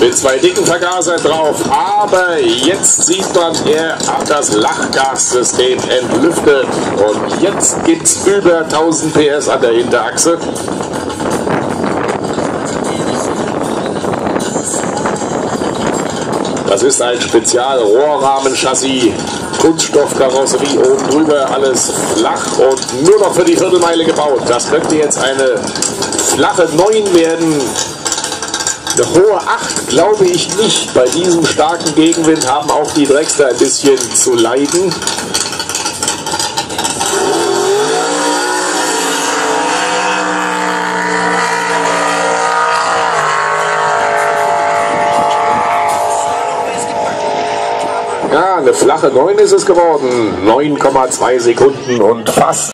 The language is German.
mit zwei dicken Vergaser drauf. Aber jetzt sieht man, er hat das Lachgassystem entlüftet und jetzt gibt es über 1000 PS an der Hinterachse. Das ist ein Spezial-Rohrrahmen-Chassis, Kunststoffkarosserie oben drüber, alles flach und nur noch für die Viertelmeile gebaut. Das könnte jetzt eine flache 9 werden. Eine hohe 8 glaube ich nicht. Bei diesem starken Gegenwind haben auch die Drexler ein bisschen zu leiden. Ja, eine flache 9 ist es geworden. 9,2 Sekunden und fast